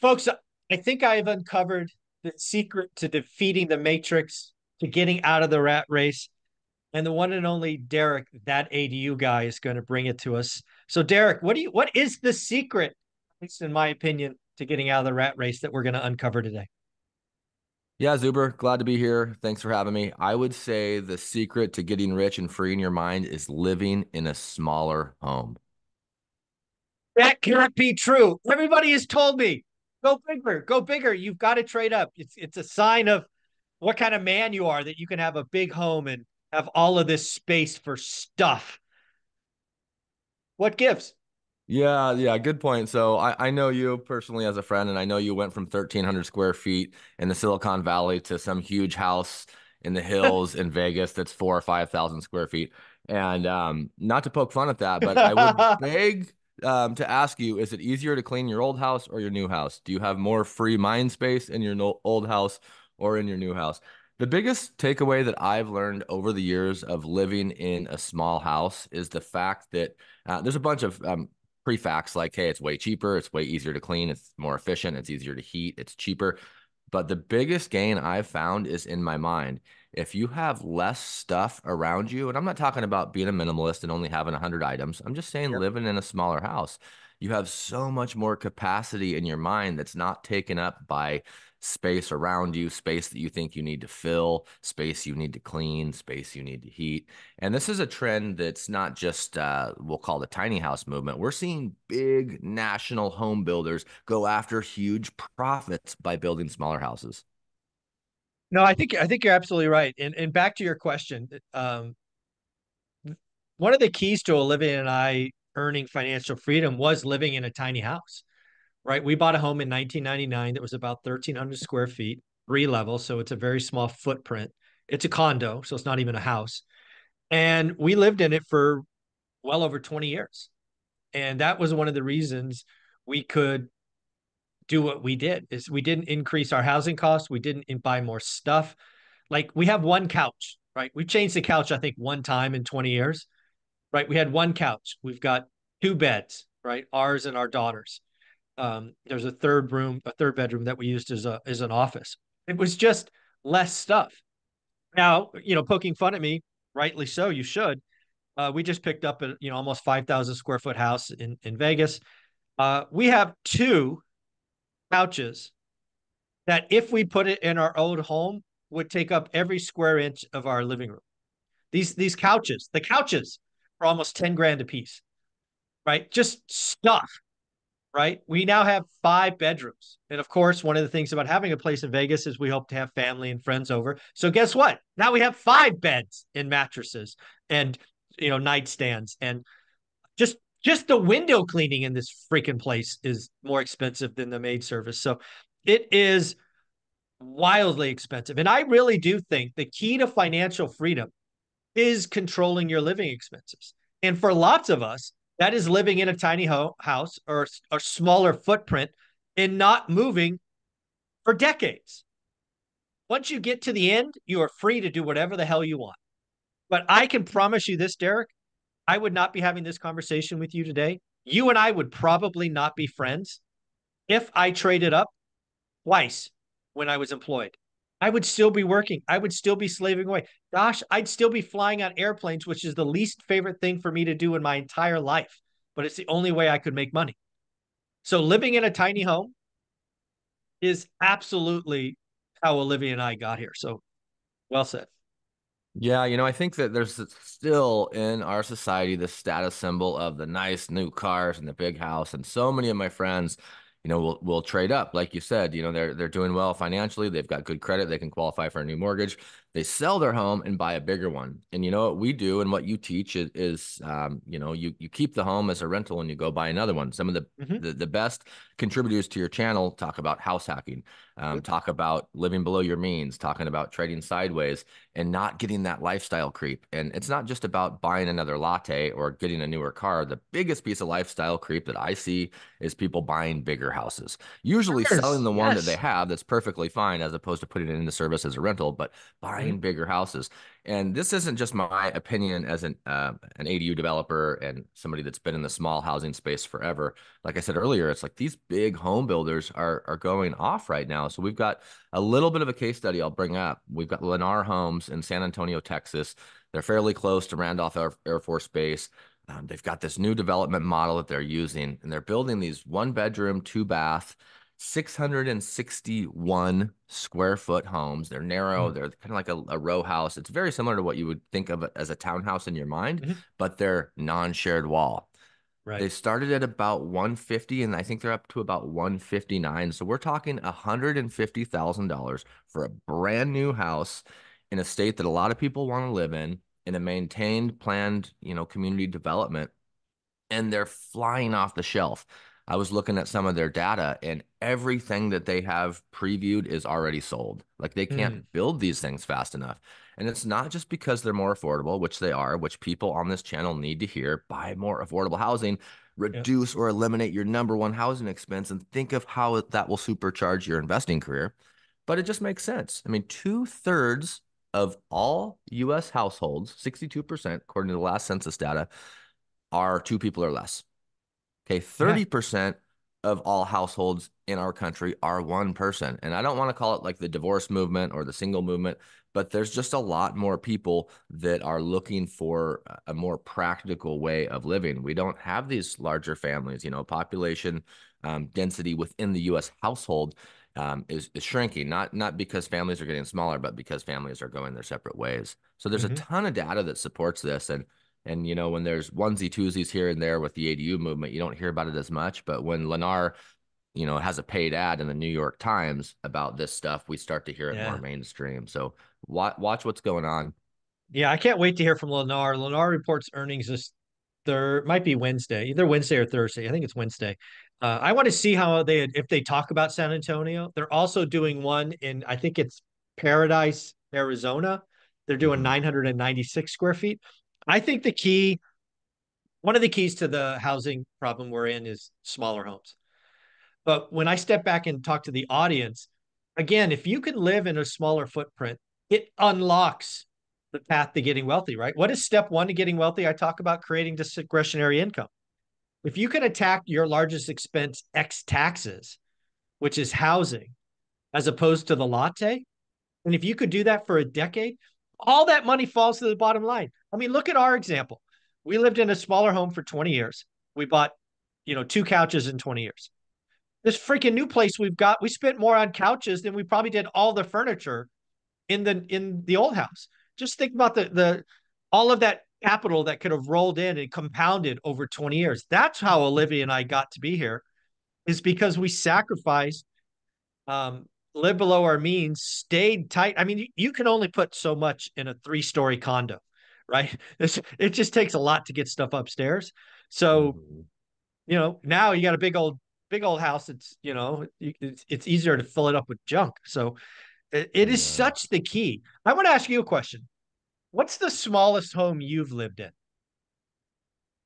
folks, I think I have uncovered the secret to defeating the matrix, to getting out of the rat race. And the one and only Derek, that ADU guy, is going to bring it to us. So, Derek, what do you what is the secret, at least in my opinion, to getting out of the rat race that we're going to uncover today? Yeah, Zuber, glad to be here. Thanks for having me. I would say the secret to getting rich and freeing your mind is living in a smaller home. That can't be true. Everybody has told me, go bigger, go bigger. You've got to trade up. It's it's a sign of what kind of man you are that you can have a big home and have all of this space for stuff. What gives? Yeah, yeah, good point. So I, I know you personally as a friend, and I know you went from 1,300 square feet in the Silicon Valley to some huge house in the hills in Vegas that's four or 5,000 square feet. And um, not to poke fun at that, but I would beg um, to ask you is it easier to clean your old house or your new house? Do you have more free mind space in your no- old house or in your new house? The biggest takeaway that I've learned over the years of living in a small house is the fact that uh, there's a bunch of um, pre-facts like, hey, it's way cheaper, it's way easier to clean, it's more efficient, it's easier to heat, it's cheaper. But the biggest gain I've found is in my mind. If you have less stuff around you, and I'm not talking about being a minimalist and only having 100 items, I'm just saying yep. living in a smaller house, you have so much more capacity in your mind that's not taken up by space around you, space that you think you need to fill, space you need to clean, space you need to heat. And this is a trend that's not just, uh, we'll call the tiny house movement. We're seeing big national home builders go after huge profits by building smaller houses. No, I think I think you're absolutely right. And and back to your question, um, one of the keys to Olivia and I earning financial freedom was living in a tiny house right? We bought a home in 1999 that was about 1,300 square feet, three levels. So it's a very small footprint. It's a condo, so it's not even a house. And we lived in it for well over 20 years. And that was one of the reasons we could do what we did is we didn't increase our housing costs. We didn't buy more stuff. Like we have one couch, right? We've changed the couch, I think, one time in 20 years, right? We had one couch. We've got two beds, right? Ours and our daughter's um, there's a third room, a third bedroom that we used as a as an office. It was just less stuff. Now, you know, poking fun at me, rightly so. You should. Uh, we just picked up a you know almost five thousand square foot house in in Vegas. Uh, we have two couches that, if we put it in our old home, would take up every square inch of our living room. These these couches, the couches, are almost ten grand a piece, right? Just stuff right? We now have five bedrooms. And of course, one of the things about having a place in Vegas is we hope to have family and friends over. So guess what? Now we have five beds and mattresses and you know nightstands and just just the window cleaning in this freaking place is more expensive than the maid service. So it is wildly expensive. And I really do think the key to financial freedom is controlling your living expenses. And for lots of us, that is living in a tiny ho- house or a smaller footprint and not moving for decades. Once you get to the end, you are free to do whatever the hell you want. But I can promise you this, Derek, I would not be having this conversation with you today. You and I would probably not be friends if I traded up twice when I was employed. I would still be working. I would still be slaving away. Gosh, I'd still be flying on airplanes, which is the least favorite thing for me to do in my entire life, but it's the only way I could make money. So living in a tiny home is absolutely how Olivia and I got here. So well said. Yeah, you know, I think that there's still in our society the status symbol of the nice new cars and the big house. And so many of my friends you know, will will trade up. Like you said, you know, they're they're doing well financially. They've got good credit. They can qualify for a new mortgage. They sell their home and buy a bigger one. And you know what we do and what you teach is, is um, you know, you you keep the home as a rental and you go buy another one. Some of the, mm-hmm. the, the best contributors to your channel talk about house hacking, um, talk about living below your means, talking about trading sideways and not getting that lifestyle creep. And it's not just about buying another latte or getting a newer car. The biggest piece of lifestyle creep that I see is people buying bigger houses, usually selling the one yes. that they have that's perfectly fine as opposed to putting it into service as a rental, but buying buying mm-hmm. bigger houses. And this isn't just my opinion as an uh, an ADU developer and somebody that's been in the small housing space forever. Like I said earlier, it's like these big home builders are are going off right now. So we've got a little bit of a case study I'll bring up. We've got Lennar Homes in San Antonio, Texas. They're fairly close to Randolph Air, Air Force Base. Um, they've got this new development model that they're using, and they're building these one bedroom, two bath 661 square foot homes. They're narrow. Mm-hmm. They're kind of like a, a, row house. It's very similar to what you would think of as a townhouse in your mind, mm-hmm. but they're non-shared wall. Right. They started at about 150 and I think they're up to about 159. So we're talking $150,000 for a brand new house in a state that a lot of people want to live in in a maintained planned, you know, community development and they're flying off the shelf. I was looking at some of their data and everything that they have previewed is already sold. Like they can't mm. build these things fast enough. And it's not just because they're more affordable, which they are, which people on this channel need to hear buy more affordable housing, reduce or eliminate your number one housing expense, and think of how that will supercharge your investing career. But it just makes sense. I mean, two thirds of all US households, 62%, according to the last census data, are two people or less. Okay, 30% yeah. of all households in our country are one person. And I don't want to call it like the divorce movement or the single movement, but there's just a lot more people that are looking for a more practical way of living. We don't have these larger families, you know, population um, density within the US household um, is, is shrinking, not not because families are getting smaller, but because families are going their separate ways. So there's mm-hmm. a ton of data that supports this. And and you know, when there's onesie twosies here and there with the ADU movement, you don't hear about it as much. But when Lennar, you know, has a paid ad in the New York Times about this stuff, we start to hear it yeah. more mainstream. So watch watch what's going on. Yeah, I can't wait to hear from Lennar. Lennar reports earnings this there might be Wednesday, either Wednesday or Thursday. I think it's Wednesday. Uh, I want to see how they if they talk about San Antonio. They're also doing one in I think it's Paradise, Arizona. They're doing mm-hmm. 996 square feet. I think the key, one of the keys to the housing problem we're in is smaller homes. But when I step back and talk to the audience, again, if you can live in a smaller footprint, it unlocks the path to getting wealthy, right? What is step one to getting wealthy? I talk about creating discretionary income. If you can attack your largest expense X taxes, which is housing, as opposed to the latte, and if you could do that for a decade, all that money falls to the bottom line. I mean, look at our example. We lived in a smaller home for 20 years. We bought, you know, two couches in 20 years. This freaking new place we've got, we spent more on couches than we probably did all the furniture in the in the old house. Just think about the the all of that capital that could have rolled in and compounded over 20 years. That's how Olivia and I got to be here, is because we sacrificed um, live below our means, stayed tight. I mean, you, you can only put so much in a three story condo, right? It's, it just takes a lot to get stuff upstairs. So, mm-hmm. you know, now you got a big old, big old house. It's, you know, it's, it's easier to fill it up with junk. So it, it is yeah. such the key. I want to ask you a question. What's the smallest home you've lived in?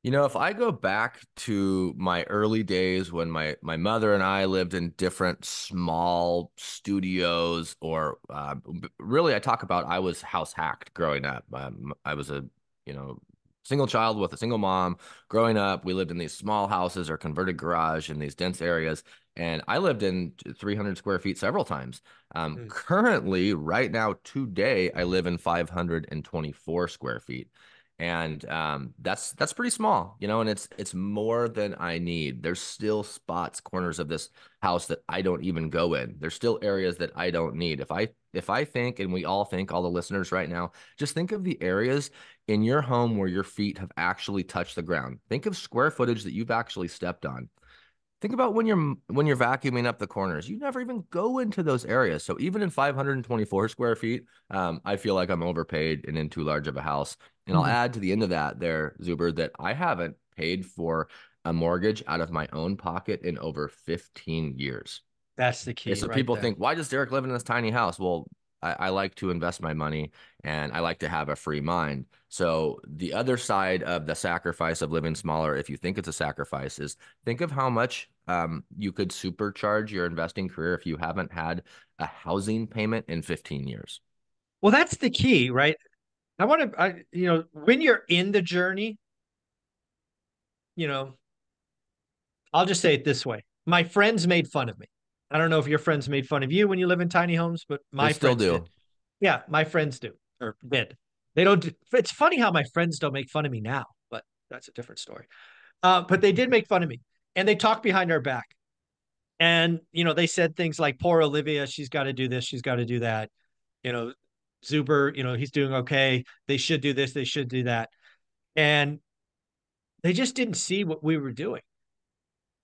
You know, if I go back to my early days when my my mother and I lived in different small studios, or uh, really, I talk about I was house hacked growing up. Um, I was a you know single child with a single mom growing up. We lived in these small houses or converted garage in these dense areas, and I lived in 300 square feet several times. Um, mm. Currently, right now, today, I live in 524 square feet and um, that's that's pretty small, you know, and it's it's more than I need. There's still spots, corners of this house that I don't even go in. There's still areas that I don't need. If I if I think, and we all think, all the listeners right now, just think of the areas in your home where your feet have actually touched the ground. Think of square footage that you've actually stepped on. Think about when you're when you're vacuuming up the corners. You never even go into those areas. So even in 524 square feet, um, I feel like I'm overpaid and in too large of a house. And mm-hmm. I'll add to the end of that there, Zuber, that I haven't paid for a mortgage out of my own pocket in over 15 years. That's the key. So right people there. think, why does Derek live in this tiny house? Well, I, I, like to invest my money and I like to have a free mind. So the other side of the sacrifice of living smaller, if you think it's a sacrifice, is think of how much um, you could supercharge your investing career if you haven't had a housing payment in 15 years. Well, that's the key, right? I want to, I, you know, when you're in the journey, you know, I'll just say it this way. My friends made fun of me. I don't know if your friends made fun of you when you live in tiny homes, but my They still friends do. did. Yeah, my friends do or did. They don't. Do, it's funny how my friends don't make fun of me now, but that's a different story. Uh, but they did make fun of me, and they talked behind our back. And you know, they said things like, "Poor Olivia, she's got to do this, she's got to do that." You know, Zuber, you know, he's doing okay. They should do this, they should do that, and they just didn't see what we were doing,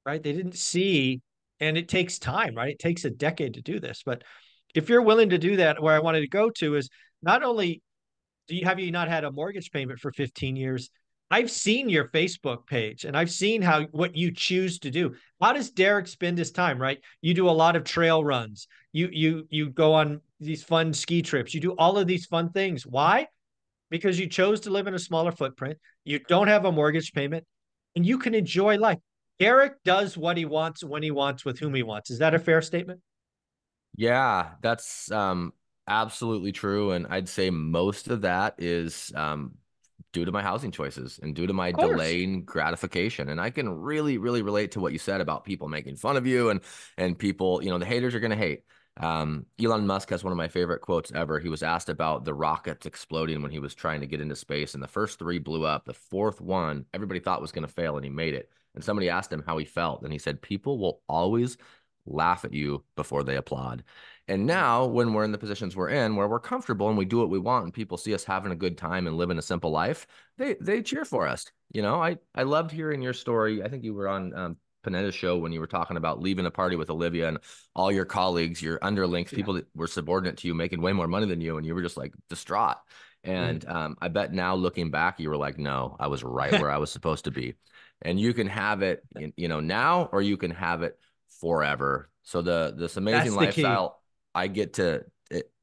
right? They didn't see, and it takes time, right? It takes a decade to do this, but if you're willing to do that, where I wanted to go to is not only do you have you not had a mortgage payment for 15 years i've seen your facebook page and i've seen how what you choose to do. How does derek spend his time right? You do a lot of trail runs. You you you go on these fun ski trips. You do all of these fun things. Why? Because you chose to live in a smaller footprint. You don't have a mortgage payment and you can enjoy life derek does what he wants when he wants with whom he wants is that a fair statement Yeah, that's um absolutely true. And I'd say most of that is um due to my housing choices and due to my delaying gratification. And I can really, really relate to what you said about people making fun of you and and people, you know, the haters are gonna hate. Um, Elon Musk has one of my favorite quotes ever. He was asked about the rockets exploding when he was trying to get into space, and the first three blew up. The fourth one, everybody thought was going to fail, and he made it. And somebody asked him how he felt, and he said, People will always laugh at you before they applaud. And now, when we're in the positions we're in, where we're comfortable and we do what we want, and people see us having a good time and living a simple life, they they cheer for us. You know, I I loved hearing your story. I think you were on um, Panetta's show when you were talking about leaving a party with Olivia and all your colleagues, your underlings, yeah. people that were subordinate to you, making way more money than you, and you were just like distraught. Mm. And um, I bet now looking back, you were like, no, I was right where I was supposed to be. And you can have it, you know, now, or you can have it forever. So the this amazing the key lifestyle I get to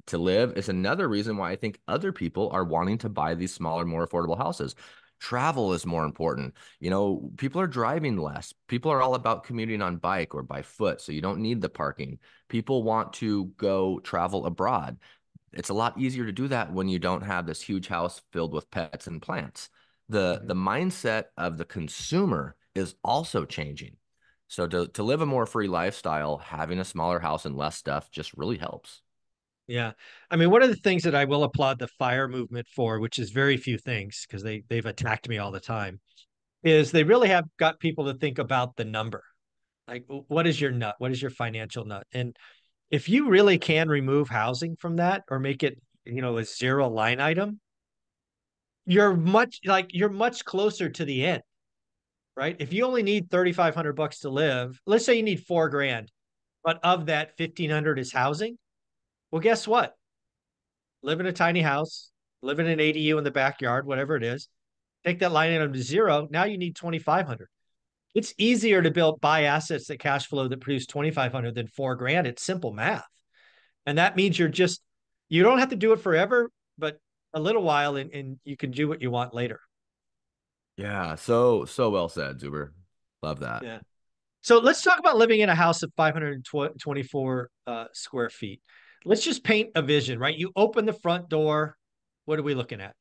to live is another reason why I think other people are wanting to buy these smaller, more affordable houses. Travel is more important. You know, people are driving less. People are all about commuting on bike or by foot, so you don't need the parking. People want to go travel abroad. It's a lot easier to do that when you don't have this huge house filled with pets and plants. The Mhm. the mindset of the consumer is also changing. So to to live a more free lifestyle, having a smaller house and less stuff just really helps. Yeah. I mean, one of the things that I will applaud the fire movement for, which is very few things because they they've attacked me all the time, is they really have got people to think about the number. Like, what is your nut? What is your financial nut? And if you really can remove housing from that or make it, you know, a zero line item, you're much like you're much closer to the end, right? If you only need 3,500 bucks to live, let's say you need four grand, but of that 1,500 is housing. Well, guess what? live in a tiny house, live in an ADU in the backyard, whatever it is. Take that line item to zero. Now you need 2,500. It's easier to build buy assets that cash flow that produce 2,500 than four grand. It's simple math. And that means you're just, you don't have to do it forever, but a little while and, and you can do what you want later. Yeah, so so well said, Zuber. Love that. Yeah. So let's talk about living in a house of 524 uh, square feet. Let's just paint a vision, right? You open the front door. What are we looking at?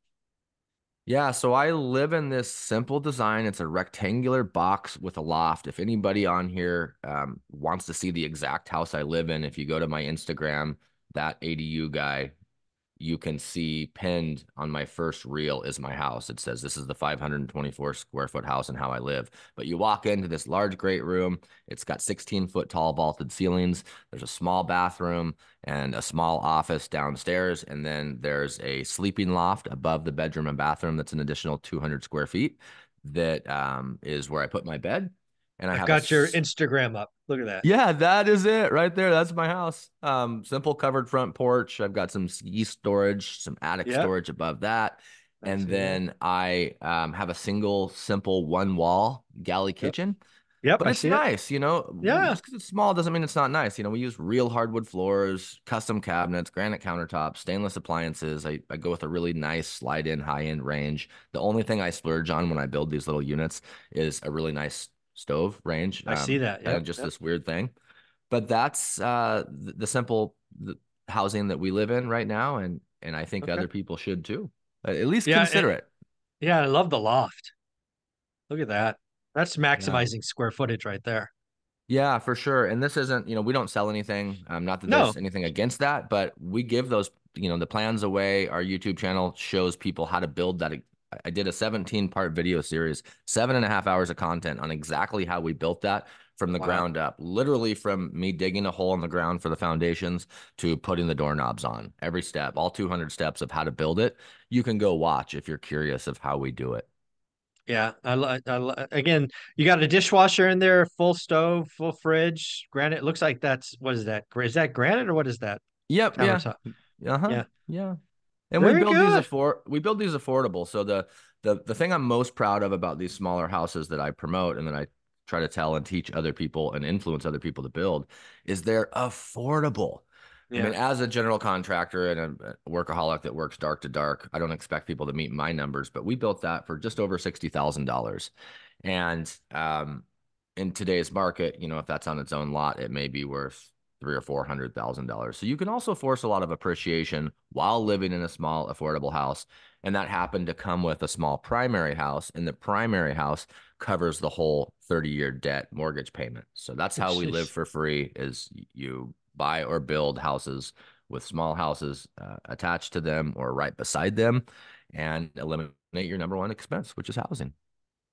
Yeah, so I live in this simple design. It's a rectangular box with a loft. If anybody on here um, wants to see the exact house I live in, if you go to my Instagram, that ADU guy, you can see pinned on my first reel is my house. It says this is the 524 square foot house and how I live. But you walk into this large, great room. It's got 16 foot tall vaulted ceilings. There's a small bathroom and a small office downstairs. And then there's a sleeping loft above the bedroom and bathroom that's an additional 200 square feet. That um, is where I put my bed. And I I've have got a your Instagram up. Look at that. yeah, that is it right there. That's my house. Um, simple covered front porch. I've got some ski storage, some attic Yep. storage above that. And Absolutely. then I um, have a single, simple one wall galley kitchen. Yep. But I it's see it. nice, you know. Yeah. Just because it's small doesn't mean it's not nice. You know, we use real hardwood floors, custom cabinets, granite countertops, stainless appliances. I, I go with a really nice slide in high end range. The only thing I splurge on when I build these little units is a really nice stove range. I see Um, that. kind of just Yep. this weird thing. But that's uh, the, simple the housing that we live in right now. And and I think Okay. other people should too. At least Yeah. consider and- it. yeah. I love the loft. Look at that. That's Yeah. maximizing square footage right there. Yeah, for sure. And this isn't, you know, we don't sell anything. Um, not that No. there's anything against that, but we give those, you know, the plans away. Our YouTube channel shows people how to build that. I- did a 17 part video series, seven and a half hours of content on exactly how we built that from the Wow. ground up. Literally from me digging a hole in the ground for the foundations to putting the doorknobs on. Every step, all 200 steps of how to build it. You can go watch if you're curious of how we do it. Yeah. I, I again, you got a dishwasher in there, full stove, full fridge, granite. Looks like that's what is that? Is that granite or what is that? Yep. Yeah. Uh-huh. Yeah. Yeah. And we build good. these afford we build these affordable. So the the the thing I'm most proud of about these smaller houses that I promote and that I try to tell and teach other people and influence other people to build is they're affordable. I mean, as a general contractor and a a workaholic that works dark to dark, I don't expect people to meet my numbers, but we built that for just over sixty thousand dollars. And um, in today's market, you know, if that's on its own lot, it may be worth three or four hundred thousand dollars. So you can also force a lot of appreciation while living in a small, affordable house. And that happened to come with a small primary house, and the primary house covers the whole 30-year debt mortgage payment. So that's how we live for free is you buy or build houses with small houses uh, attached to them or right beside them and eliminate your number one expense, which is housing.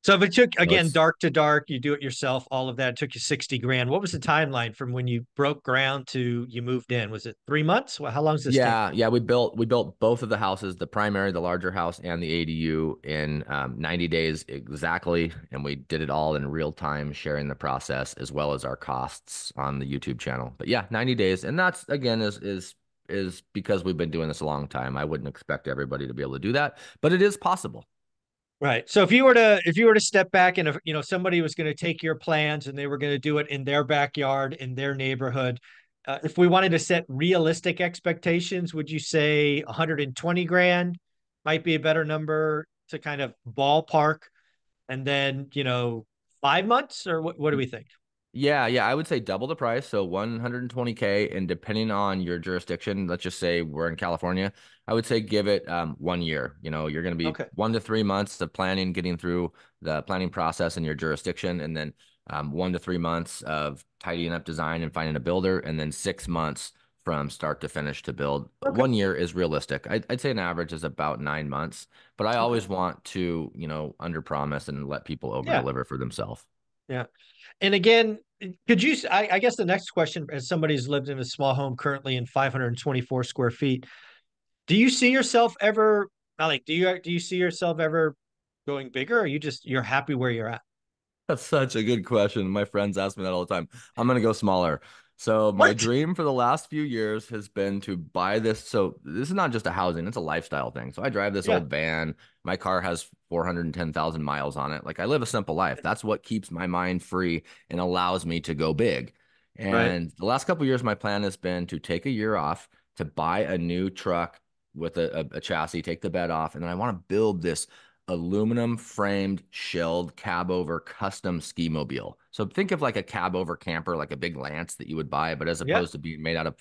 So if it took again it's- dark to dark, you do it yourself, all of that it took you 60 grand. What was the timeline from when you broke ground to you moved in? Was it three months? Well, how long does this take? Yeah, yeah, we built we built both of the houses, the primary, the larger house, and the ADU in um, 90 days exactly, and we did it all in real time, sharing the process as well as our costs on the YouTube channel. But yeah, 90 days, and that's again is is is because we've been doing this a long time. I wouldn't expect everybody to be able to do that, but it is possible. Right. So if you were to if you were to step back and if you know somebody was going to take your plans and they were going to do it in their backyard in their neighborhood, uh, if we wanted to set realistic expectations, would you say 120 grand might be a better number to kind of ballpark, and then you know five months or what? What do we think? Yeah, yeah, I would say double the price, so 120K, and depending on your jurisdiction, let's just say we're in California, I would say give it um, one year. You know, you're going to be Okay. one to three months of planning, getting through the planning process in your jurisdiction, and then um, one to three months of tidying up design and finding a builder, and then six months from start to finish to build. Okay. One year is realistic. I'd, I'd say an average is about nine months, but I always want to, you know, under promise and let people over Yeah. deliver for themselves. And again, could you? I guess the next question, as somebody who's lived in a small home currently in 524 square feet, do you see yourself ever? Like, do you do you see yourself ever going bigger? Or you just you're happy where you're at? That's such a good question. My friends ask me that all the time. I'm gonna go smaller. So my What? dream for the last few years has been to buy this. So this is not just a housing, it's a lifestyle thing. So I drive this Yeah. old van. My car has 410,000 miles on it. Like I live a simple life. That's what keeps my mind free and allows me to go big. Right. And the last couple of years, my plan has been to take a year off to buy a new truck with a, a, a chassis, take the bed off, and then I want to build this aluminum framed shelled cab over custom ski mobile. So think of like a cab over camper, like a big Lance that you would buy, but as Yeah. opposed to being made out of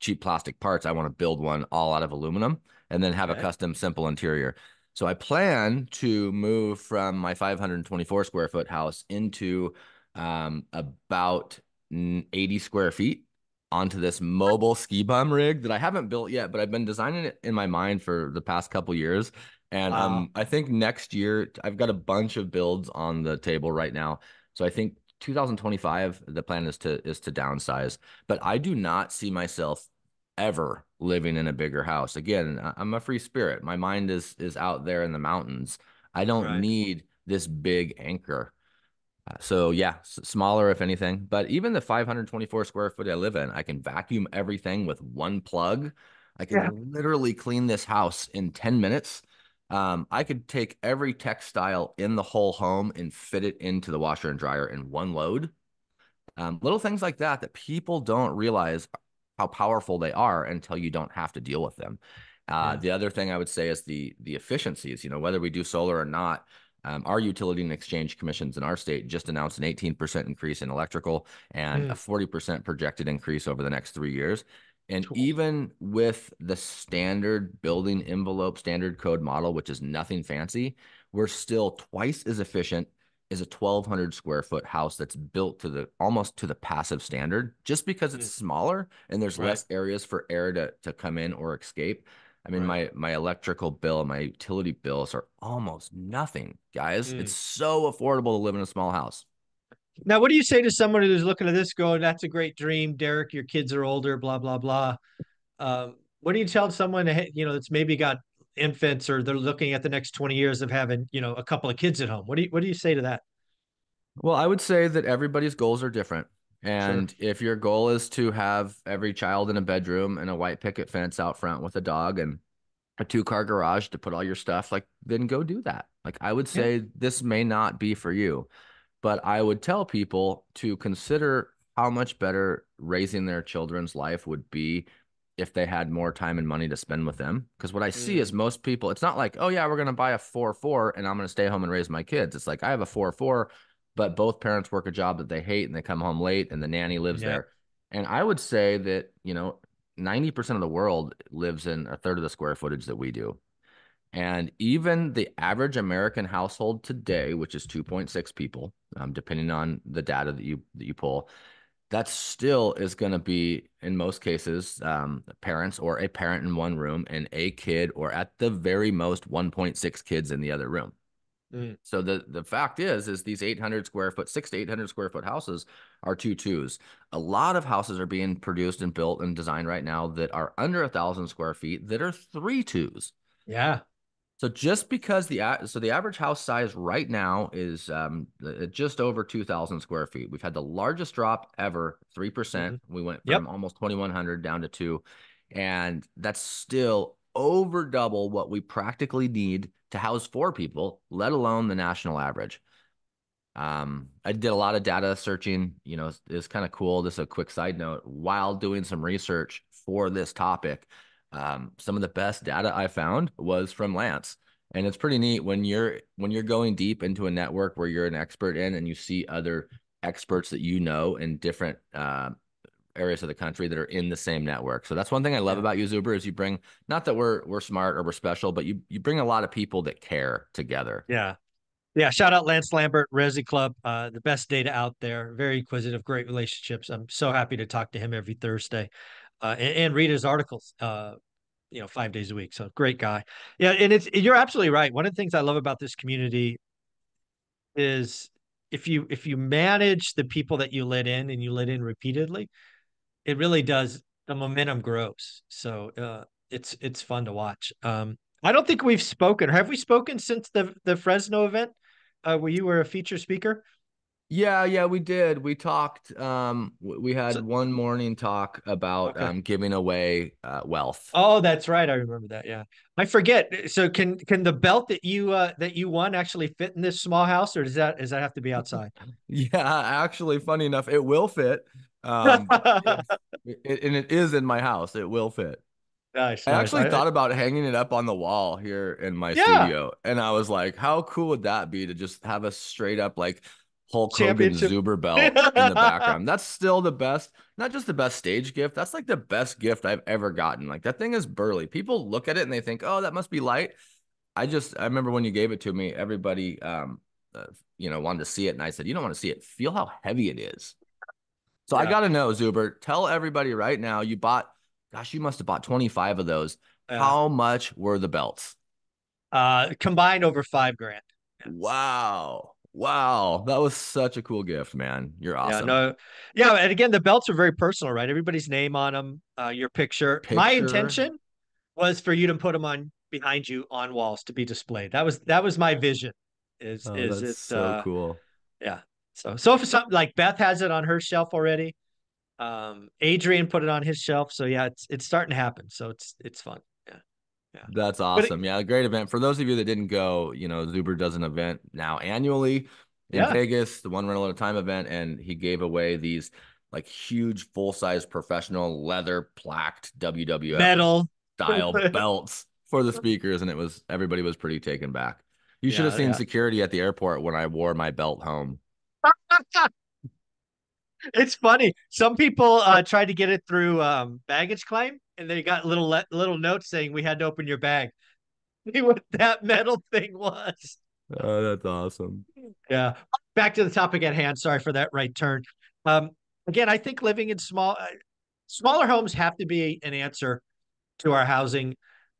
cheap plastic parts, I want to build one all out of aluminum and then have Okay. a custom simple interior. So I plan to move from my 524 square foot house into um, about 80 square feet onto this mobile ski bum rig that I haven't built yet, but I've been designing it in my mind for the past couple years. And Wow. um, I think next year I've got a bunch of builds on the table right now. So I think 2025 the plan is to is to downsize, but I do not see myself ever living in a bigger house. Again, I'm a free spirit. My mind is is out there in the mountains. I don't Right. need this big anchor. Uh, So yeah, smaller if anything. But even the 524 square foot I live in, I can vacuum everything with one plug. I can Yeah. literally clean this house in 10 minutes. Um, I could take every textile in the whole home and fit it into the washer and dryer in one load. Um, little things like that that people don't realize how powerful they are until you don't have to deal with them. Uh, Yeah. The other thing I would say is the the efficiencies. You know, whether we do solar or not, um, our utility and exchange commissions in our state just announced an 18% increase in electrical and a Mm. 40% projected increase over the next three years. And Cool. even with the standard building envelope standard code model, which is nothing fancy, we're still twice as efficient as a 1200 square foot house that's built to the almost to the passive standard just because it's Mm. smaller and there's Right. less areas for air to, to come in or escape. I mean, Right. my my electrical bill, my utility bills are almost nothing, guys. Mm. It's so affordable to live in a small house. Now, what do you say to someone who's looking at this going, that's a great dream, Derek, your kids are older, blah, blah, blah. Um, what do you tell someone, you know, that's maybe got infants or they're looking at the next 20 years of having, you know, a couple of kids at home? What do you, what do you say to that? Well, I would say that everybody's goals are different. Sure. And if your goal is to have every child in a bedroom and a white picket fence out front with a dog and a two car garage to put all your stuff, like then go do that. Like I would Yeah. say this may not be for you, but I would tell people to consider how much better raising their children's life would be if they had more time and money to spend with them. Because what I see Mm. is most people, it's not like, oh yeah, we're gonna buy a four four and I'm gonna stay home and raise my kids. It's like I have a four four, but both parents work a job that they hate and they come home late and the nanny lives Yeah. there. And I would say that, you know, 90% of the world lives in a third of the square footage that we do. And even the average American household today, which is 2.6 people, um, depending on the data that you that you pull, that still is going to be in most cases um, parents or a parent in one room and a kid or at the very most 1.6 kids in the other room. Mm. So the the fact is, is these 800 square foot, six to 800 square foot houses are two twos. A lot of houses are being produced and built and designed right now that are under a thousand square feet that are three twos. Yeah. So just because the so the average house size right now is um, uh, just over 2,000 square feet. We've had the largest drop ever, 3%. percent We went Yep. from almost 2,100 down to two. And that's still over double what we practically need to house four people, let alone the national average. Um, I did a lot of data searching, you know, it's, it's kind of cool. This is a quick side note. While doing some research for this topic, um, some of the best data I found was from Lance. And it's pretty neat when you're when you're going deep into a network where you're an expert in and you see other experts that you know in different uh, areas of the country that are in the same network. So that's one thing I love Yeah. about you, Zuber, is you bring not that we're we're smart or we're special, but you you bring a lot of people that care together. Yeah. Yeah. Shout out Lance Lambert, Resi Club, uh, the best data out there. Very inquisitive, great relationships. I'm so happy to talk to him every Thursday uh, and, and read his articles, uh, you know, five days a week. So great guy. Yeah. And it's, you're absolutely right. One of the things I love about this community is if you, if you manage the people that you let in and you let in repeatedly, it really does, the momentum grows. So uh, it's, it's fun to watch. Um, I don't think we've spoken. Have we spoken since the the Fresno event? Uh, where you were a feature speaker? Yeah, yeah, we did. We talked. Um, we had So- one morning talk about Okay. um giving away uh, wealth. Oh, that's right. I remember that. Yeah, I forget. So can can the belt that you uh that you won actually fit in this small house, or does that does that have to be outside? Yeah, actually, funny enough, it will fit. Um, yes, it, and it is in my house. It will fit. nice. I nice. actually thought about hanging it up on the wall here in my Yeah. studio, and I was like, how cool would that be to just have a straight up like Hulk Hogan. Zuber belt in the background? That's still the best, not just the best stage gift. That's like the best gift I've ever gotten. Like that thing is burly. People look at it and they think, oh, that must be light. I just I remember when you gave it to me, everybody um uh, you know wanted to see it, and I said, you don't want to see it. Feel how heavy it is. So I got to know, Zuber. Tell everybody right now. You bought, gosh, you must have bought twenty five of those. Yeah. How much were the belts? uh combined over five grand. Wow, wow, that was such a cool gift, man. You're awesome. Yeah, no, yeah, and again, the belts are very personal, right? Everybody's name on them, uh, your picture. My intention was for you to put them on behind you on walls to be displayed. That was that was my vision. Is Oh, is it so uh, cool. Yeah. So so for something like Beth has it on her shelf already. Um, Adrian put it on his shelf. So yeah, it's it's starting to happen. So it's it's fun. Yeah. That's it- awesome. yeah, great event. For those of you that didn't go, you know, Zuber does an event now annually in Yeah. Vegas, the one rental at a time event, and he gave away these like huge full size professional leather plaqued WWF Metal. style belts for the speakers, and it was everybody was pretty taken back. You should have seen yeah. security at the airport when I wore my belt home. it's funny. Some people uh, tried to get it through um, baggage claim, and they got little le- little notes saying we had to open your bag. See what that metal thing was. Oh, that's awesome. Yeah. Back to the topic at hand. Sorry for that right turn. Um, again, I think living in small, uh, smaller homes have to be an answer to our housing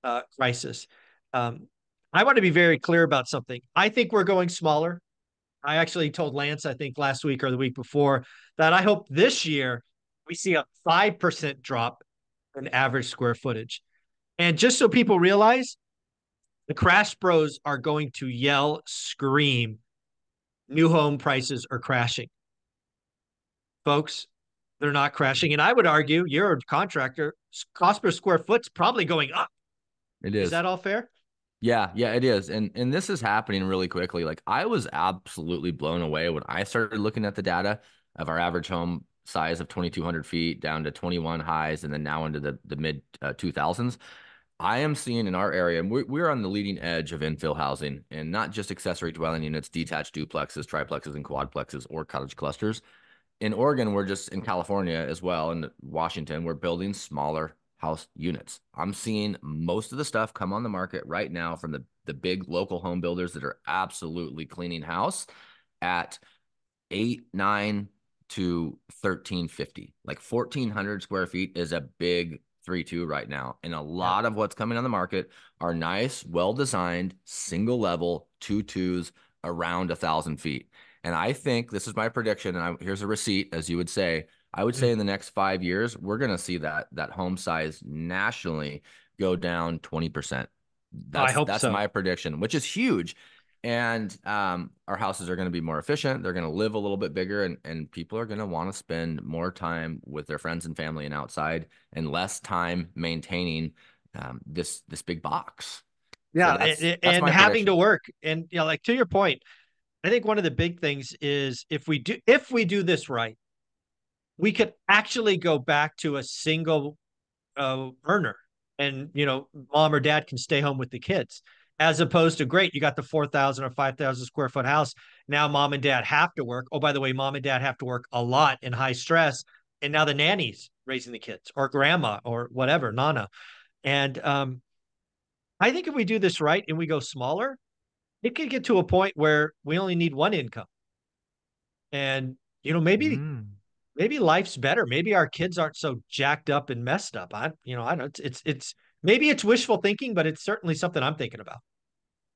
uh, crisis. Um, I want to be very clear about something. I think we're going smaller. I actually told Lance, I think last week or the week before, that I hope this year we see a 5% drop in average square footage. And just so people realize, the crash bros are going to yell, scream, new home prices are crashing. Folks, they're not crashing. And I would argue you're a contractor, cost per square foot's probably going up. It is. Is that all fair? Yeah, yeah, it is. And and this is happening really quickly. Like I was absolutely blown away when I started looking at the data of our average home size of 2200 feet down to 21 highs and then now into the, the mid uh, 2000s. I am seeing in our area, we're, we're on the leading edge of infill housing and not just accessory dwelling units, detached duplexes, triplexes, and quadplexes or cottage clusters. In Oregon, we're just in California as well, and Washington, we're building smaller house units. I'm seeing most of the stuff come on the market right now from the, the big local home builders that are absolutely cleaning house at eight, nine to 1350. Like 1400 square feet is a big three two right now. And a lot yeah. of what's coming on the market are nice, well designed, single level two twos around a thousand feet. And I think this is my prediction. And I, here's a receipt, as you would say. I would say mm. in the next five years, we're going to see that that home size nationally go down 20%. That's, I hope that's so. my prediction, which is huge. And um, our houses are going to be more efficient. They're going to live a little bit bigger, and, and people are going to want to spend more time with their friends and family and outside, and less time maintaining um, this this big box. Yeah, so that's, and, that's and having to work. And you know, like to your point, I think one of the big things is if we do if we do this right, we could actually go back to a single uh, earner, and you know, mom or dad can stay home with the kids as opposed to great, you got the 4,000 or 5,000 square foot house. Now mom and dad have to work. Oh, by the way, mom and dad have to work a lot in high stress. And now the nanny's raising the kids or grandma or whatever, Nana. And um, I think if we do this right and we go smaller, it could get to a point where we only need one income. And, you know, maybe. Mm. Maybe life's better. Maybe our kids aren't so jacked up and messed up. I, you know, I don't. It's, it's it's maybe it's wishful thinking, but it's certainly something I'm thinking about.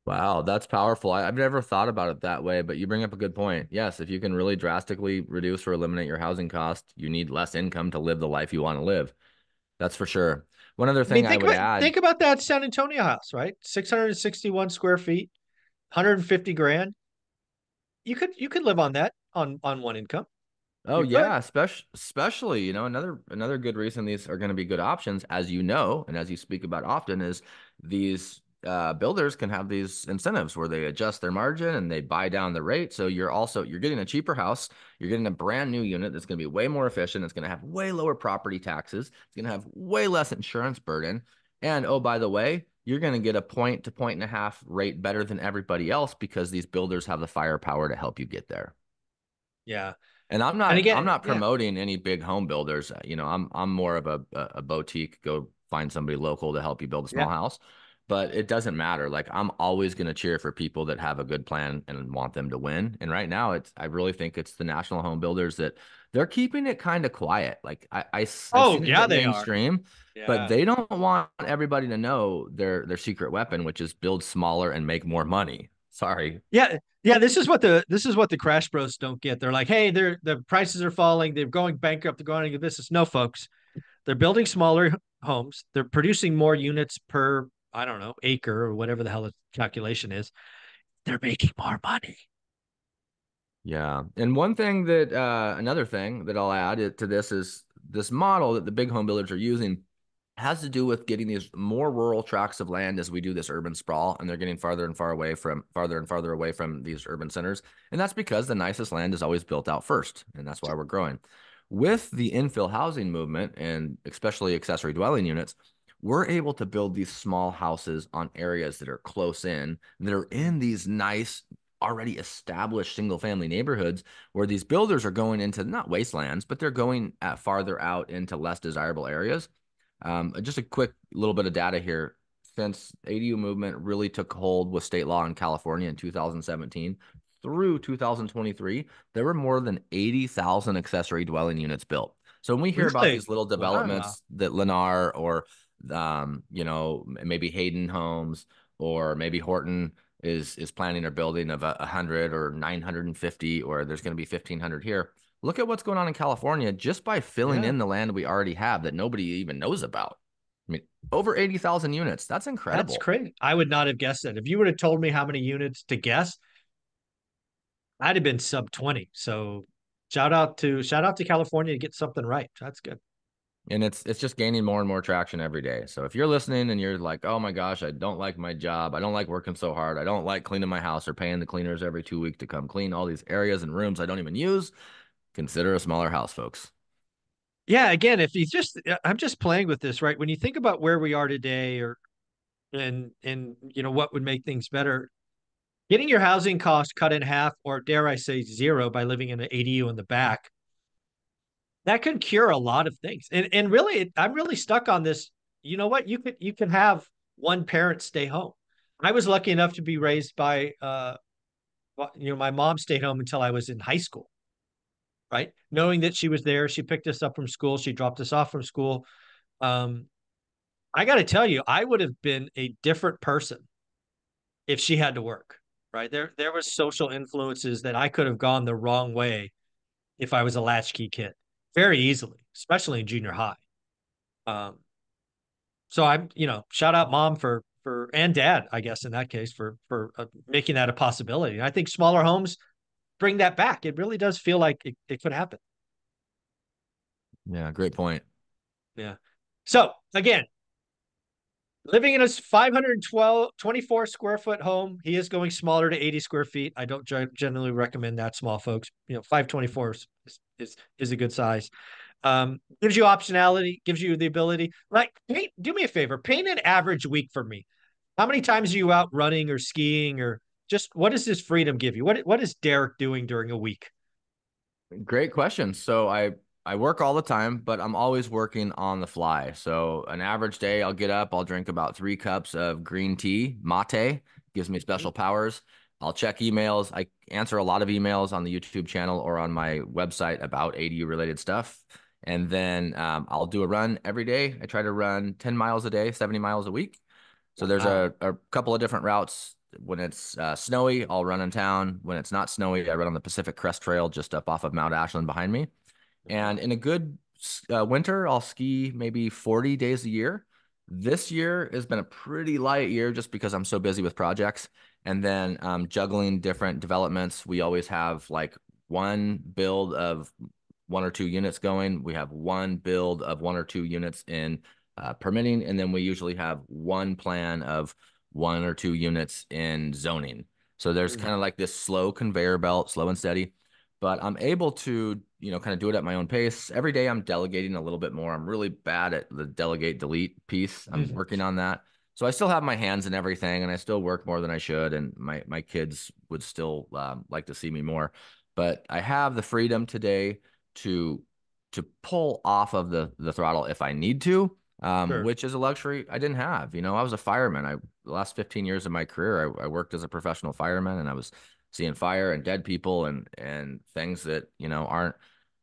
Wow, that's powerful. I, have never thought about it that way, but you bring up a good point. Yes, if you can really drastically reduce or eliminate your housing cost, you need less income to live the life you want to live. That's for sure. One other thing I, mean, I would about, add. Think about that San Antonio house, right? 661 square feet, 150 grand. You could you could live on that on on one income. Oh yeah, especially especially you know another another good reason these are going to be good options, as you know, and as you speak about often, is these uh, builders can have these incentives where they adjust their margin and they buy down the rate. So you're also you're getting a cheaper house. You're getting a brand new unit that's going to be way more efficient. It's going to have way lower property taxes. It's going to have way less insurance burden. And oh, by the way, you're going to get a point to point and a half rate better than everybody else because these builders have the firepower to help you get there. Yeah. And I'm not. And again, I'm not promoting yeah. any big home builders. You know, I'm I'm more of a a boutique. Go find somebody local to help you build a small yeah. house but it doesn't matter. Like I'm always going to cheer for people that have a good plan and want them to win. And right now, it's I really think it's the national home builders that they're keeping it kind of quiet. Like I, I oh yeah, they mainstream, yeah. but they don't want everybody to know their their secret weapon, which is build smaller and make more money. Sorry. Yeah, yeah. This is what the this is what the crash bros don't get. They're like, hey, they're the prices are falling. They're going bankrupt. They're going into business. No, folks, they're building smaller homes. They're producing more units per I don't know, acre or whatever the hell the calculation is, they're making more money. Yeah. And one thing that, uh, another thing that I'll add to this is this model that the big home builders are using has to do with getting these more rural tracts of land as we do this urban sprawl and they're getting farther and far away from farther and farther away from these urban centers and that's because the nicest land is always built out first and that's why we're growing with the infill housing movement and especially accessory dwelling units we're able to build these small houses on areas that are close in that are in these nice already established single family neighborhoods where these builders are going into not wastelands, but they're going at farther out into less desirable areas. Um, just a quick little bit of data here. Since ADU movement really took hold with state law in California in 2017 through 2023, there were more than 80,000 accessory dwelling units built. So when we hear really? about these little developments wow. that Lennar or um, you know, maybe Hayden Homes or maybe Horton is is planning or building of a, 100 or 950 or there's going to be 1500 here. Look at what's going on in California just by filling yeah. in the land we already have that nobody even knows about. I mean, over 80,000 units. That's incredible. That's crazy. I would not have guessed that. If you would have told me how many units to guess, I'd have been sub 20. So shout out to shout out to California to get something right. That's good and it's it's just gaining more and more traction every day. So if you're listening and you're like, "Oh my gosh, I don't like my job. I don't like working so hard. I don't like cleaning my house or paying the cleaners every 2 weeks to come clean all these areas and rooms I don't even use," consider a smaller house, folks. Yeah, again, if you just uh, I'm just playing with this, right? When you think about where we are today or and and you know what would make things better, getting your housing cost cut in half or dare I say zero by living in an ADU in the back that could cure a lot of things. And and really, I'm really stuck on this. You know what? You could you can have one parent stay home. I was lucky enough to be raised by, uh, you know, my mom stayed home until I was in high school. Right, knowing that she was there, she picked us up from school, she dropped us off from school. Um, I got to tell you, I would have been a different person if she had to work. Right there, there was social influences that I could have gone the wrong way if I was a latchkey kid very easily, especially in junior high. Um, so I'm, you know, shout out mom for for and dad, I guess in that case for for uh, making that a possibility. And I think smaller homes bring that back. It really does feel like it, it could happen. Yeah, great point. Yeah. So again, living in a 512 24 square foot home he is going smaller to 80 square feet. I don't generally recommend that small folks. You know 524 is is, is a good size. Um gives you optionality gives you the ability like paint do me a favor paint an average week for me. How many times are you out running or skiing or just what does this freedom give you? What what is derek doing during a week? Great question. So i I work all the time, but I'm always working on the fly. So an average day, I'll get up, I'll drink about three cups of green tea, mate, gives me special powers. I'll check emails. I answer a lot of emails on the YouTube channel or on my website about ADU related stuff. And then um, I'll do a run every day. I try to run 10 miles a day, 70 miles a week. So there's wow. a, a couple of different routes. When it's uh, snowy, I'll run in town. When it's not snowy, I run on the Pacific Crest Trail just up off of Mount Ashland behind me. And in a good uh, winter, I'll ski maybe 40 days a year. This year has been a pretty light year just because I'm so busy with projects. And then um, juggling different developments. We always have like one build of one or two units going. We have one build of one or two units in uh, permitting. And then we usually have one plan of one or two units in zoning. So there's mm-hmm. kind of like this slow conveyor belt, slow and steady but I'm able to, you know, kind of do it at my own pace. Every day I'm delegating a little bit more. I'm really bad at the delegate delete piece. I'm mm-hmm. working on that. So I still have my hands in everything and I still work more than I should. And my, my kids would still um, like to see me more, but I have the freedom today to, to pull off of the, the throttle if I need to, um, sure. which is a luxury I didn't have. You know, I was a fireman. I, the last 15 years of my career, I, I worked as a professional fireman and I was seeing fire and dead people and and things that you know aren't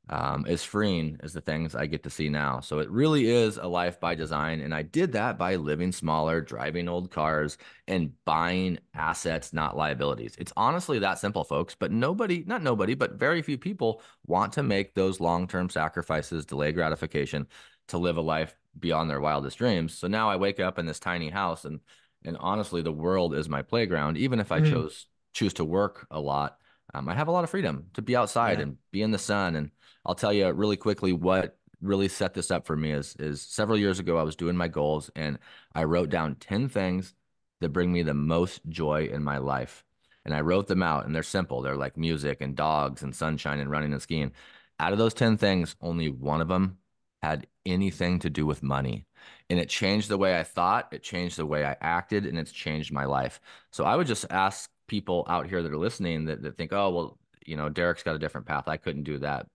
um, as freeing as the things I get to see now. So it really is a life by design. And I did that by living smaller, driving old cars, and buying assets, not liabilities. It's honestly that simple, folks. But nobody, not nobody, but very few people want to make those long term sacrifices, delay gratification to live a life beyond their wildest dreams. So now I wake up in this tiny house and and honestly the world is my playground even if I mm. chose choose to work a lot, um, I have a lot of freedom to be outside yeah. and be in the sun. And I'll tell you really quickly what really set this up for me is is several years ago I was doing my goals and I wrote down 10 things that bring me the most joy in my life. And I wrote them out and they're simple. They're like music and dogs and sunshine and running and skiing. Out of those 10 things, only one of them had anything to do with money. And it changed the way I thought, it changed the way I acted, and it's changed my life. So I would just ask people out here that are listening that, that think, oh, well, you know, Derek's got a different path. I couldn't do that.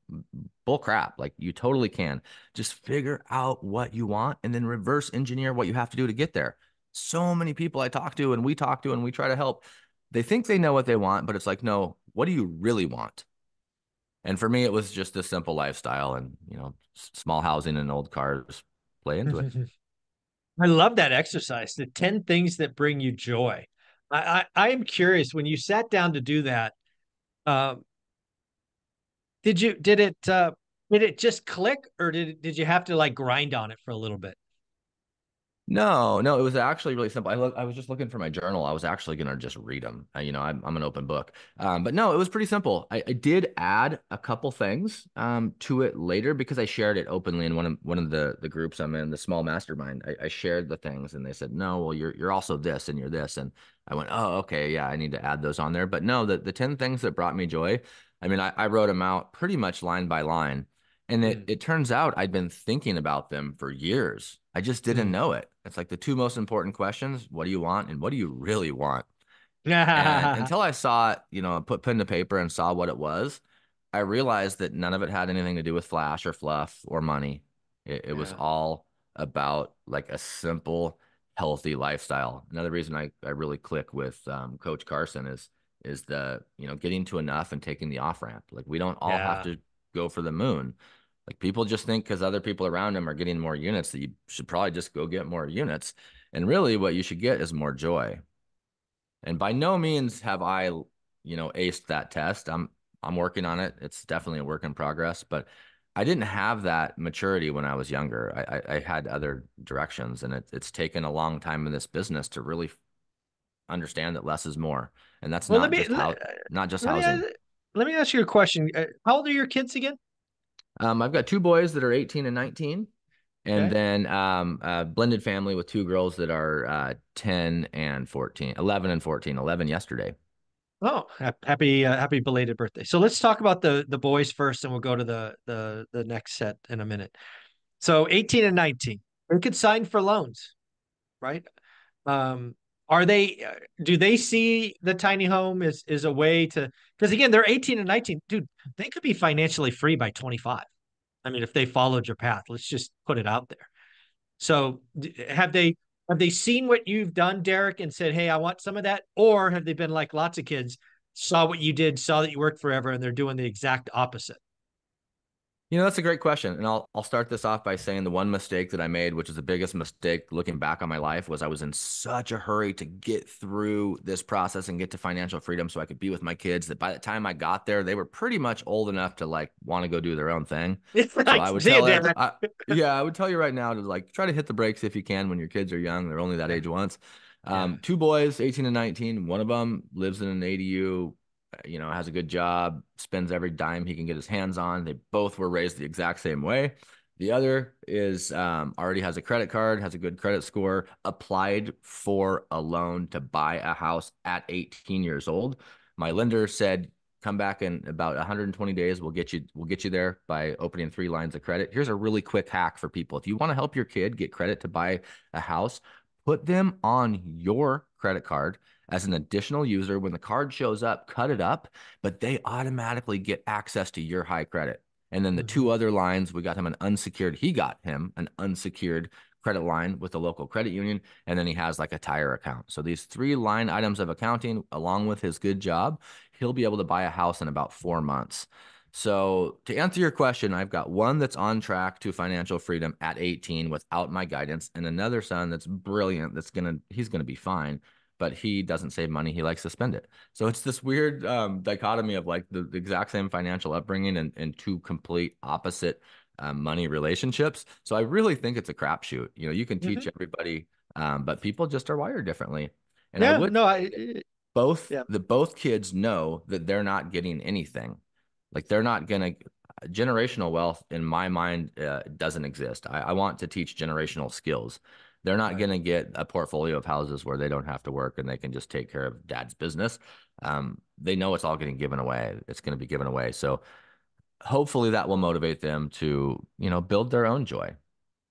Bull crap. Like you totally can. Just figure out what you want and then reverse engineer what you have to do to get there. So many people I talk to and we talk to and we try to help, they think they know what they want, but it's like, no, what do you really want? And for me, it was just a simple lifestyle and, you know, small housing and old cars play into it. I love that exercise, the 10 things that bring you joy. I, I, I am curious when you sat down to do that, um, did you did it uh, did it just click or did did you have to like grind on it for a little bit? No, no, it was actually really simple. I look, I was just looking for my journal. I was actually gonna just read them. Uh, you know, I'm, I'm an open book. Um, but no, it was pretty simple. I, I did add a couple things um, to it later because I shared it openly in one of one of the the groups I'm in, the small mastermind. I, I shared the things, and they said, no, well, you're you're also this and you're this, and I went, oh, okay, yeah, I need to add those on there. But no, the the ten things that brought me joy. I mean, I, I wrote them out pretty much line by line. And it, mm. it turns out I'd been thinking about them for years. I just didn't mm. know it. It's like the two most important questions what do you want? And what do you really want? until I saw it, you know, put pen to paper and saw what it was, I realized that none of it had anything to do with flash or fluff or money. It, it yeah. was all about like a simple, healthy lifestyle. Another reason I, I really click with um, Coach Carson is is the you know getting to enough and taking the off ramp. Like we don't all yeah. have to go for the moon. Like people just think because other people around them are getting more units that you should probably just go get more units. And really what you should get is more joy. And by no means have I, you know, aced that test. I'm I'm working on it. It's definitely a work in progress, but I didn't have that maturity when I was younger. I, I, I had other directions, and it, it's taken a long time in this business to really understand that less is more, and that's well, not, me, just how, not just let housing. Me, let me ask you a question. Uh, how old are your kids again? Um, I've got two boys that are 18 and 19, and okay. then um, a blended family with two girls that are uh, 10 and 14, 11 and 14, 11 yesterday. Oh, happy uh, happy belated birthday. So let's talk about the the boys first, and we'll go to the the the next set in a minute. So 18 and 19, they could sign for loans, right? Um, are they uh, do they see the tiny home as is a way to because again they're 18 and 19 dude they could be financially free by 25 i mean if they followed your path let's just put it out there. So have they have they seen what you've done derek and said hey i want some of that or have they been like lots of kids saw what you did saw that you worked forever and they're doing the exact opposite you know, that's a great question. And I'll I'll start this off by saying the one mistake that I made, which is the biggest mistake looking back on my life, was I was in such a hurry to get through this process and get to financial freedom so I could be with my kids that by the time I got there, they were pretty much old enough to like want to go do their own thing. So I would tell it, I, yeah, I would tell you right now to like try to hit the brakes if you can when your kids are young. They're only that age once. Um, yeah. two boys, 18 and 19. One of them lives in an ADU you know, has a good job, spends every dime he can get his hands on. They both were raised the exact same way. The other is um, already has a credit card, has a good credit score, applied for a loan to buy a house at 18 years old. My lender said, "Come back in about 120 days. We'll get you. We'll get you there by opening three lines of credit." Here's a really quick hack for people: if you want to help your kid get credit to buy a house, put them on your credit card as an additional user. When the card shows up, cut it up, but they automatically get access to your high credit. And then the two mm-hmm. other lines, we got him an unsecured, he got him an unsecured credit line with the local credit union. And then he has like a tire account. So these three line items of accounting, along with his good job, he'll be able to buy a house in about four months. So to answer your question, I've got one that's on track to financial freedom at 18 without my guidance, and another son that's brilliant. That's gonna he's gonna be fine but he doesn't save money. He likes to spend it. So it's this weird um, dichotomy of like the, the, exact same financial upbringing and, and two complete opposite um, money relationships. So I really think it's a crapshoot. You know, you can teach mm-hmm. everybody, um, but people just are wired differently. And yeah, I would no, I both yeah. the both kids know that they're not getting anything. Like they're not gonna generational wealth in my mind uh, doesn't exist. I, I want to teach generational skills. They're not right. going to get a portfolio of houses where they don't have to work and they can just take care of dad's business. Um, they know it's all getting given away. It's going to be given away. So hopefully that will motivate them to, you know, build their own joy.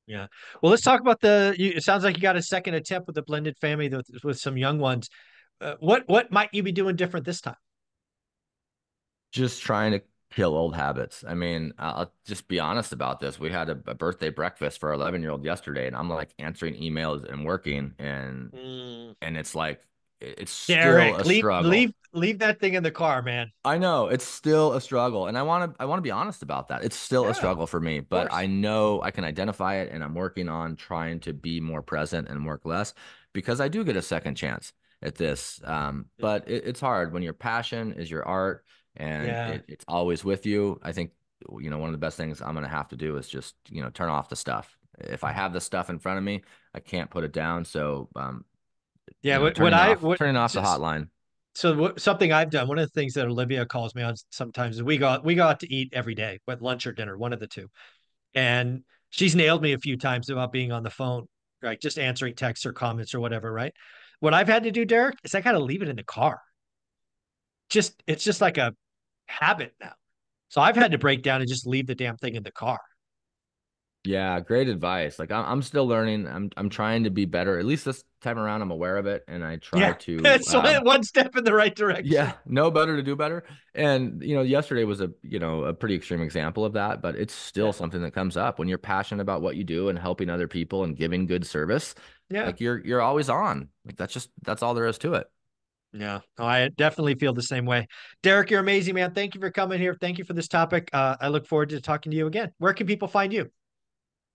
Yeah. Well, let's talk about the. You, it sounds like you got a second attempt with the blended family with, with some young ones. uh, what what might you be doing different this time? Just trying to kill old habits. I mean, I'll just be honest about this. We had a, a birthday breakfast for our 11 year old yesterday, and I'm like answering emails and working, and mm. and it's like it's Derek, still a leave, struggle. Leave leave that thing in the car, man. I know it's still a struggle, and I want to I want to be honest about that. It's still yeah, a struggle for me, but I know I can identify it, and I'm working on trying to be more present and work less because I do get a second chance at this. Um, but it, it's hard when your passion is your art and yeah. it, it's always with you. I think you know one of the best things I'm going to have to do is just you know turn off the stuff. If I have the stuff in front of me, I can't put it down. So um, yeah, you know, what, what I off, what, turning off just, the hotline. So what, something I've done. One of the things that Olivia calls me on sometimes is we got we got to eat every day, with lunch or dinner, one of the two, and she's nailed me a few times about being on the phone, right? Just answering texts or comments or whatever, right? What I've had to do, Derek, is I got to leave it in the car. Just it's just like a habit now. So I've had to break down and just leave the damn thing in the car. Yeah, great advice. Like I'm, I'm still learning. I'm, I'm trying to be better. At least this time around, I'm aware of it, and I try yeah. to. It's um, one step in the right direction. Yeah, know better to do better. And you know, yesterday was a you know a pretty extreme example of that, but it's still yeah. something that comes up when you're passionate about what you do and helping other people and giving good service. Yeah, like you're you're always on. Like that's just that's all there is to it. Yeah, I definitely feel the same way. Derek, you're amazing, man. Thank you for coming here. Thank you for this topic. Uh, I look forward to talking to you again. Where can people find you?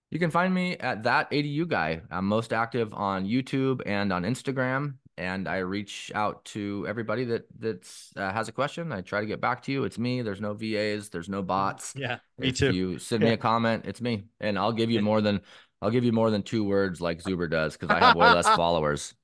You can find me at that ADU guy. I'm most active on YouTube and on Instagram, and I reach out to everybody that that's uh, has a question. I try to get back to you. It's me. There's no VAs. There's no bots. Yeah, me if too. You send me a comment. It's me, and I'll give you more than I'll give you more than two words like Zuber does because I have way less followers.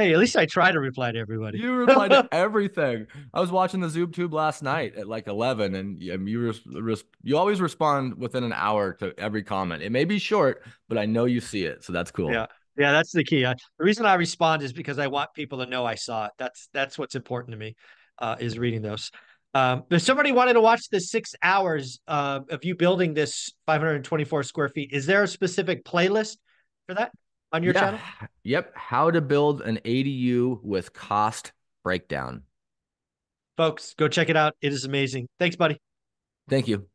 Hey, at least I try to reply to everybody. You reply to everything. I was watching the Zoom tube last night at like 11, and you res- res- you always respond within an hour to every comment. It may be short, but I know you see it, so that's cool. Yeah, yeah, that's the key. I, the reason I respond is because I want people to know I saw it. That's that's what's important to me, uh, is reading those. Um, if somebody wanted to watch the six hours uh, of you building this 524 square feet, is there a specific playlist for that? On your yeah. channel? Yep. How to build an ADU with cost breakdown. Folks, go check it out. It is amazing. Thanks, buddy. Thank you.